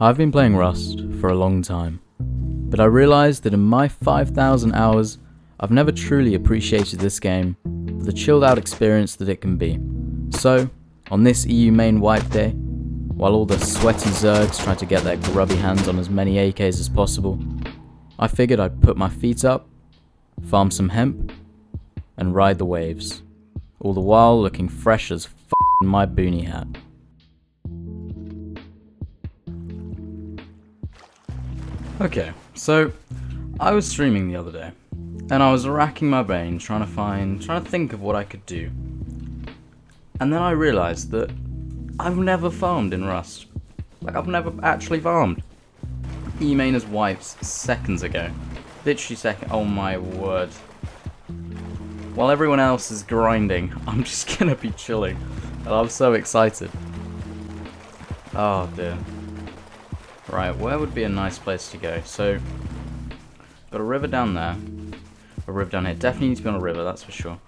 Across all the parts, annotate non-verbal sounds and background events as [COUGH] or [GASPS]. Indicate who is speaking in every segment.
Speaker 1: I've been playing Rust for a long time, but I realised that in my 5,000 hours, I've never truly appreciated this game for the chilled out experience that it can be. So, on this EU main wipe day, while all the sweaty zergs try to get their grubby hands on as many AKs as possible, I figured I'd put my feet up, farm some hemp, and ride the waves, all the while looking fresh as f in my boonie hat. Okay, so I was streaming the other day, and I was racking my brain trying to find, trying to think of what I could do. And then I realised that I've never farmed in Rust. Like, I've never actually farmed. EU main has wipes seconds ago. Literally second, oh my word. While everyone else is grinding, [LAUGHS] I'm just gonna be chilling. And I'm so excited. Oh dear. Right, where would be a nice place to go? So, got a river down there. A river down here. Definitely need to be on a river, that's for sure.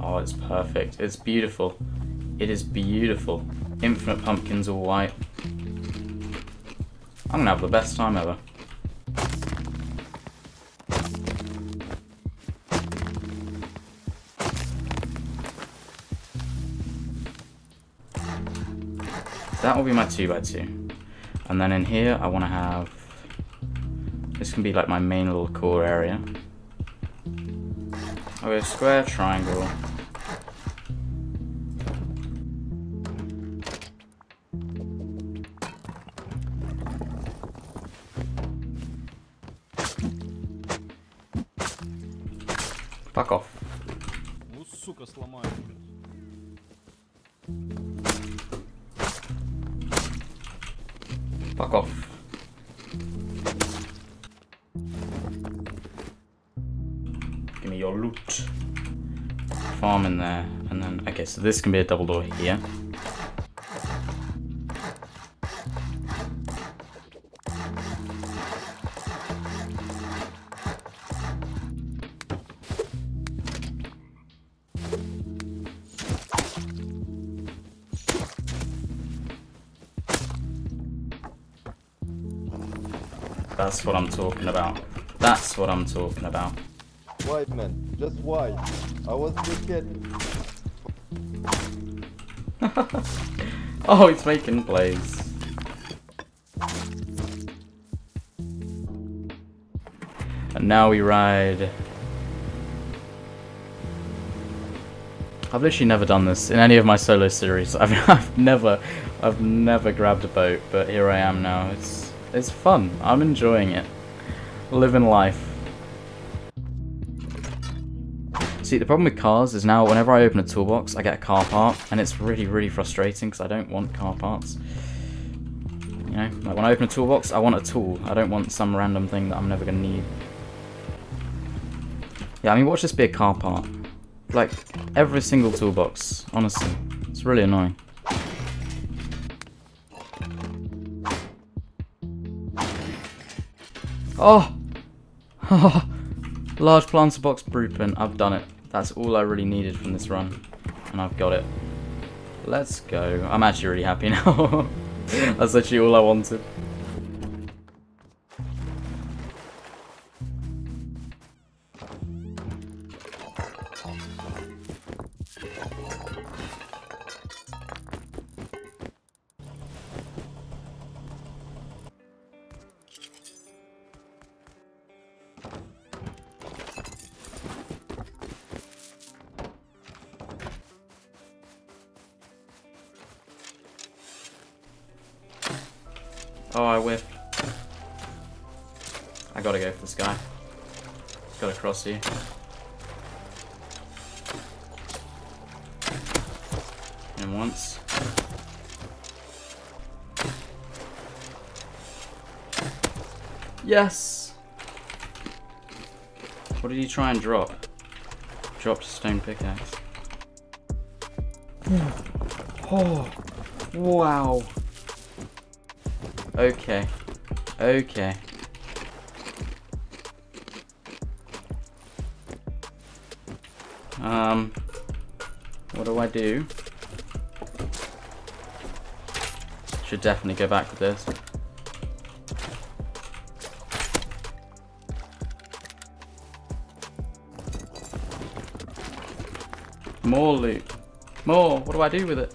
Speaker 1: Oh, it's perfect. It's beautiful. It is beautiful. Infinite pumpkins all white. I'm gonna have the best time ever. That will be my 2x2. And then in here, I want to have... This can be like my main little core area. I'll go square, triangle. Fuck off.
Speaker 2: Ну, сука, сломаю, блядь.
Speaker 1: Farm in there, and then, okay, so this can be a double door here. That's what I'm talking about. That's what I'm talking about.
Speaker 3: Why, man? Just why? I was just kidding. [LAUGHS]
Speaker 1: Oh, it's making plays. And now we ride. I've literally never done this in any of my solo series. [LAUGHS] I've, I've never, I've never grabbed a boat, but here I am now. It's, it's fun. I'm enjoying it. Living life. See, the problem with cars is now whenever I open a toolbox, I get a car part, and it's really, really frustrating because I don't want car parts. You know, like when I open a toolbox, I want a tool. I don't want some random thing that I'm never going to need. Yeah, I mean, watch this be a car part. Like, every single toolbox, honestly. It's really annoying. Oh! [LAUGHS] Large planter box blueprint. I've done it. That's all I really needed from this run. And I've got it. Let's go. I'm actually really happy [LAUGHS] now. That's actually all I wanted. Oh, I whiff. I gotta go for this guy. Gotta cross you. And once. Yes! What did he try and drop? Dropped stone pickaxe. Hmm. Oh, wow. Okay. Okay. Um. What do I do? Should definitely go back with this. More loot. More. What do I do with it?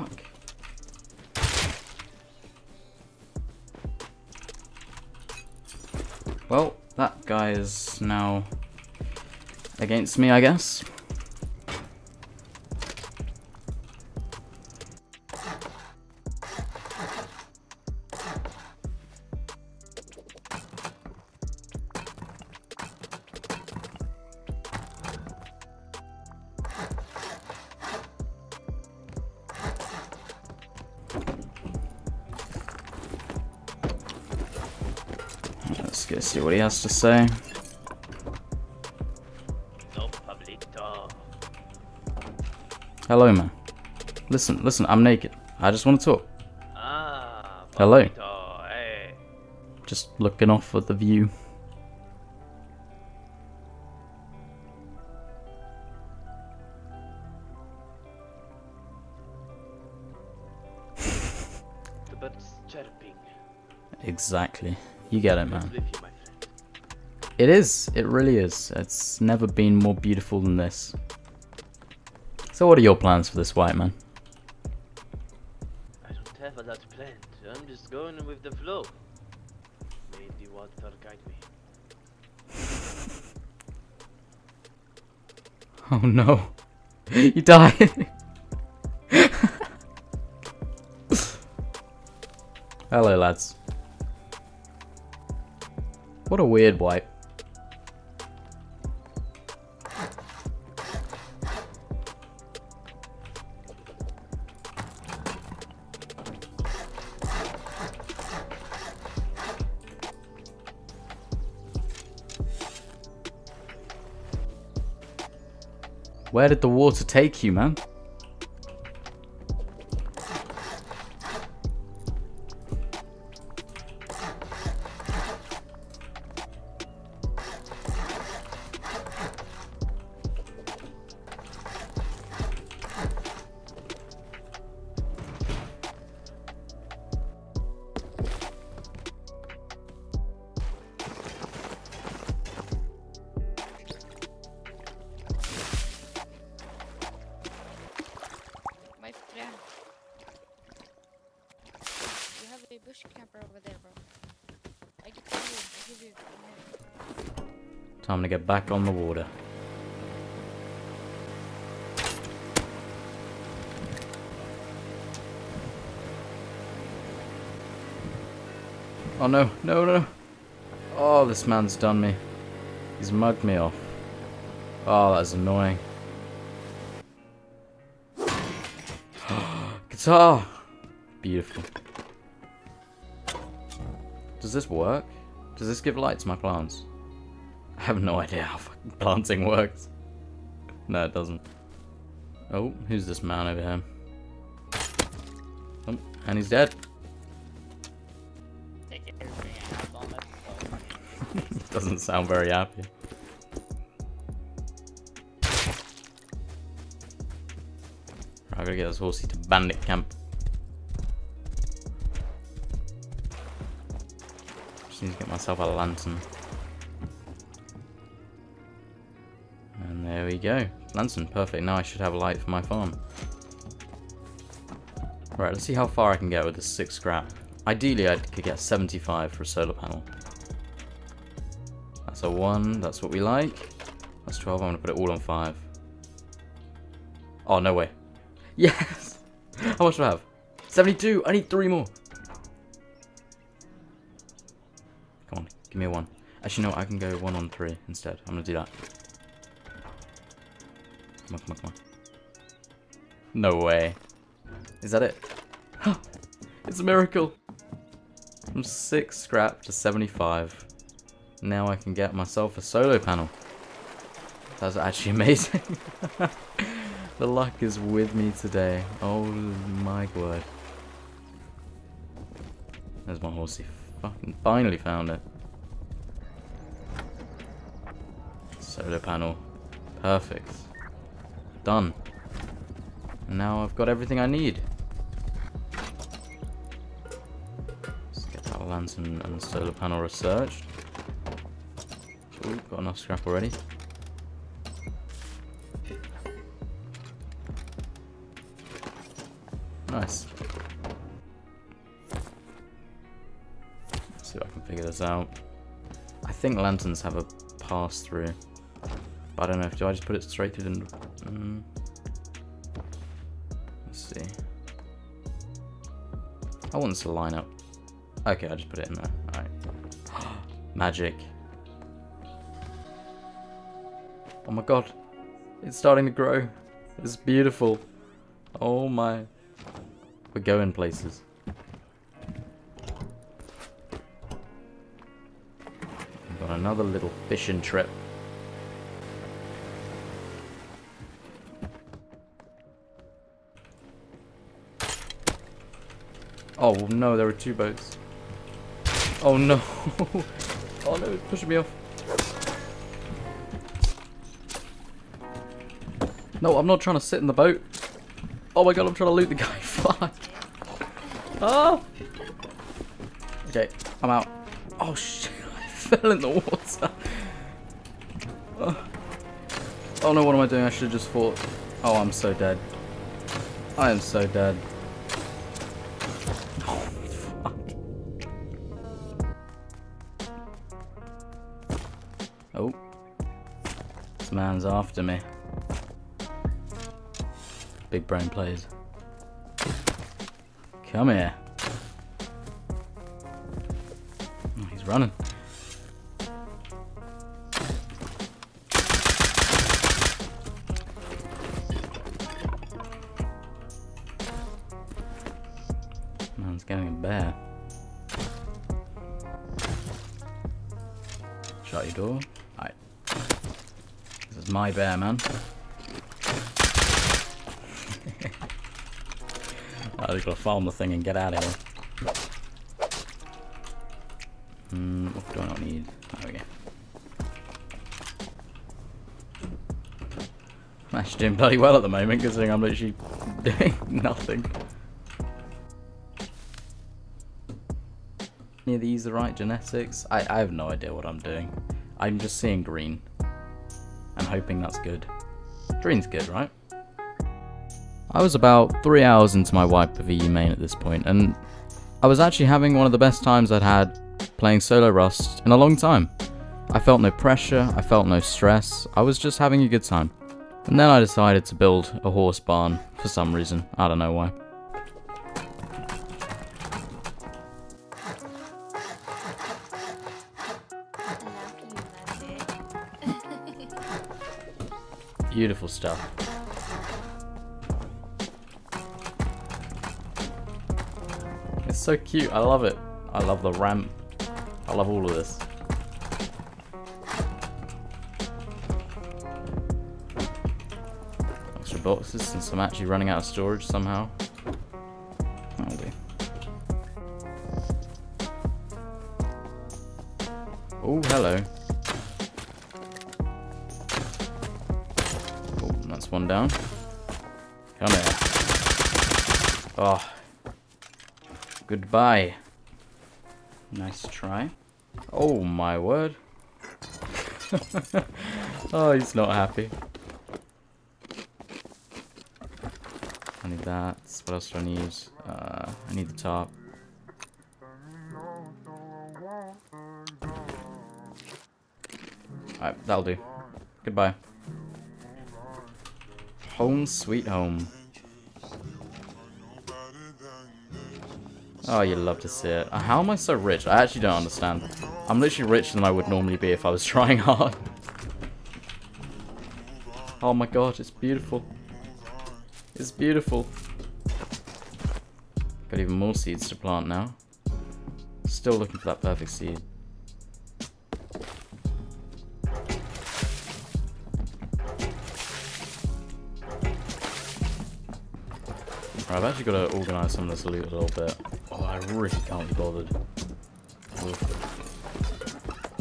Speaker 1: Fuck? Well, that guy is now against me, I guess. Let's go see what he has to say. Hello, man. Listen, listen, I'm naked. I just want to talk.
Speaker 4: Ah,
Speaker 1: Hello.
Speaker 4: Hey.
Speaker 1: Just looking off at the view.
Speaker 4: The birds chirping.
Speaker 1: Exactly. You get it, man.
Speaker 4: leave you, my friend.
Speaker 1: It is. It really is. It's never been more beautiful than this. So what are your plans for this white man?
Speaker 4: I don't have a lot planned. I'm just going with the flow. May the water guide me. [LAUGHS]
Speaker 1: Oh no. you died. [LAUGHS] Hello, lads. What a weird wipe. Where did the water take you, man?
Speaker 5: A
Speaker 1: Time to get back on the water. Oh no, no, no. Oh, this man's done me. He's mugged me off. Oh, that's annoying. [GASPS] Guitar! Beautiful. Does this work? Does this give light to my plants? I have no idea how fucking planting works. No, it doesn't. Oh, who's this man over here? Oh, and he's dead.
Speaker 4: Take everything I have on it. [LAUGHS]
Speaker 1: Doesn't sound very happy. I gotta get this horsey to bandit camp. Just need to get myself a lantern. There we go. Lantern, perfect. Now I should have a light for my farm. Right, let's see how far I can get with this 6 scrap. Ideally, I could get 75 for a solar panel. That's a 1, that's what we like. That's 12, I'm gonna put it all on 5. Oh, no way. [LAUGHS] Yes! How much do I have? 72! I need 3 more! Come on, give me a 1. Actually, no, I can go 1 on 3 instead. I'm gonna do that. Come on, come on, come on. No way. Is that it? [GASPS] it's a miracle! from 6 scrap to 75. Now I can get myself a solar panel. That's actually [LAUGHS] amazing. [LAUGHS] the luck is with me today. Oh my word. There's my horsey. Fucking finally found it. Solar panel. Perfect. Done. And now I've got everything I need. Let's get that lantern and solar panel researched. Ooh, got enough scrap already. Nice. Let's see if I can figure this out. I think lanterns have a pass through. But I don't know if do I just put it straight through the mm. Let's see. I want this to line up. Okay, I just put it in there. Alright. [GASPS] Magic. Oh my god. It's starting to grow. It's beautiful. Oh my. We're going places. Got another little fishing trip. Oh no, there are two boats. Oh no. [LAUGHS] oh no, it's pushing me off. No, I'm not trying to sit in the boat. Oh my god, I'm trying to loot the guy. [LAUGHS] Fuck. Ah. Okay, I'm out. Oh shit, [LAUGHS] I fell in the water. Oh. oh no, what am I doing? I should have just fought. Oh, I'm so dead. I am so dead. After me. Big brain plays. Come here. Oh, he's running. Man's getting a bear. Shut your door. My bear, man. [LAUGHS] I just gotta farm the thing and get out of here. Hmm, what do I not need? There we go. I'm actually doing bloody well at the moment, considering I'm literally [LAUGHS] doing nothing. Of these the right genetics? I, I have no idea what I'm doing. I'm just seeing green. I'm hoping that's good. Dream's good, right? I was about three hours into my Wiper VE main at this point, and I was actually having one of the best times I'd had playing solo Rust in a long time. I felt no pressure, I felt no stress, I was just having a good time. And then I decided to build a horse barn for some reason, I don't know why. Beautiful stuff. It's so cute. I love it. I love the ramp. I love all of this. Extra boxes since I'm actually running out of storage somehow. Goodbye. Nice try. Oh my word. [LAUGHS] oh, he's not happy. I need that. What else do I need? Uh, I need the top. Alright, that'll do. Goodbye. Home sweet home. Oh, you love to see it. How am I so rich? I actually don't understand. I'm literally richer than I would normally be if I was [LAUGHS] trying hard. Oh my god, it's beautiful. It's beautiful. Got even more seeds to plant now. Still looking for that perfect seed. I've actually got to organise some of this loot a little bit. I really can't be bothered.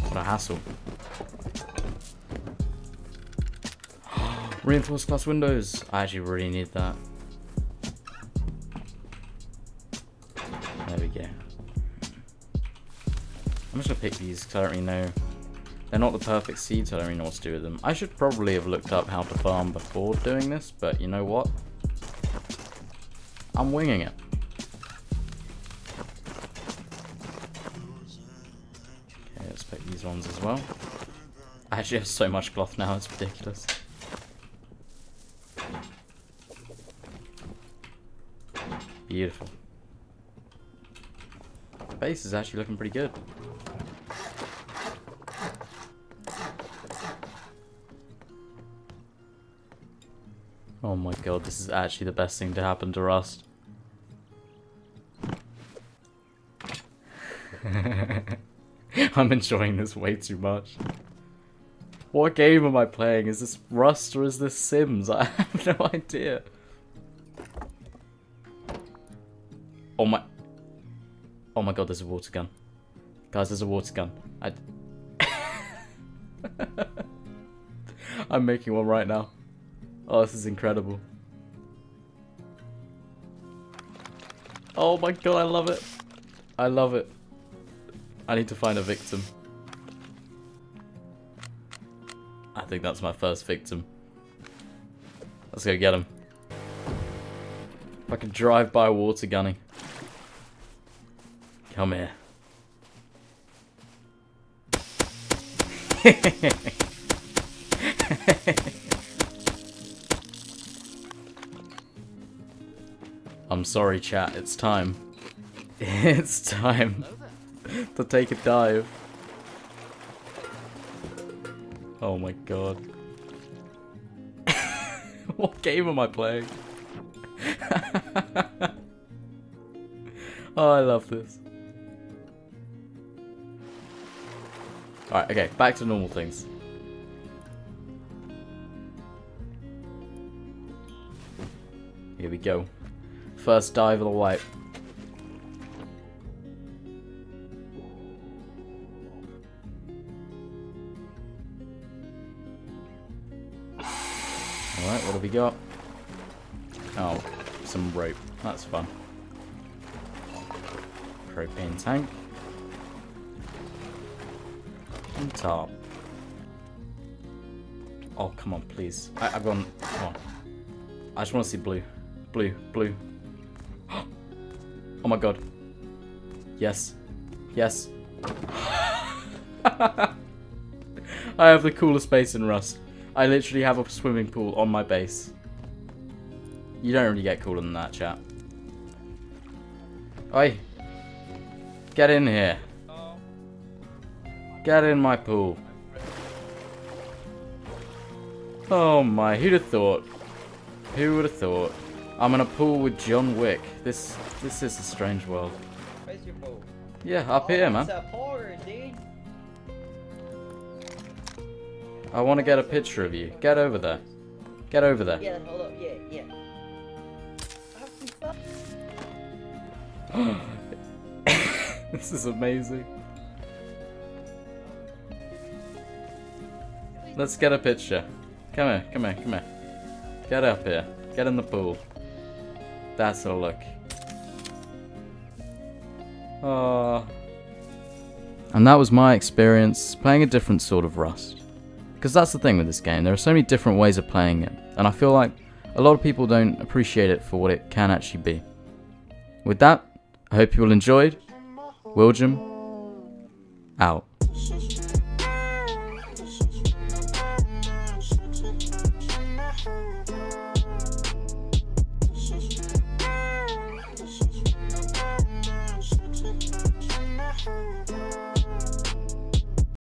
Speaker 1: What a hassle. [GASPS] Reinforced glass windows. I actually really need that. There we go. I'm just gonna pick these because I don't really know. They're not the perfect seeds, so I don't really know what to do with them. I should probably have looked up how to farm before doing this, but you know what? I'm winging it. Well. I actually have so much cloth now, it's ridiculous. Beautiful. The base is actually looking pretty good. Oh my god, this is actually the best thing to happen to Rust. [LAUGHS] [LAUGHS] I'm enjoying this way too much. What game am I playing? Is this Rust or is this Sims? [LAUGHS] I have no idea. Oh my... Oh my god, there's a water gun. Guys, there's a water gun. I... [LAUGHS] I'm making one right now. Oh, this is incredible. Oh my god, I love it. I love it. I need to find a victim. I think that's my first victim. Let's go get him. If I can drive by water gunning. Come here. [LAUGHS] I'm sorry, chat. It's time. [LAUGHS] It's time to take a dive. Oh my god. [LAUGHS] what game am I playing? [LAUGHS] oh, I love this. Alright, okay, back to normal things. Here we go. First dive of the wipe. Got? Oh, some rope. That's fun. Propane tank. And top. Oh, come on, please. I, I've gone. Come on. I just want to see blue. Blue, blue. [GASPS] Oh my god. Yes. Yes. [LAUGHS] I have the coolest base in Rust. I literally have a swimming pool on my base. You don't really get cooler than that, chat. Oi. Get in here. Get in my pool. Oh my, who'd have thought? Who would have thought? I'm in a pool with John Wick. This this is a strange world.
Speaker 6: Where's your boat?
Speaker 1: Yeah, up oh, here, man.
Speaker 6: It's a horror, dude.
Speaker 1: I want to get a picture of you. Get over there. Get over there.
Speaker 6: Yeah, hold up. Yeah, yeah. Have some fun.
Speaker 1: this is amazing. Let's get a picture. Come here, come here, come here. Get up here. Get in the pool. That's a look. Oh. And that was my experience playing a different sort of Rust. Because that's the thing with this game, there are so many different ways of playing it, and I feel like a lot of people don't appreciate it for what it can actually be. With that, I hope you all enjoyed. Willjum, out.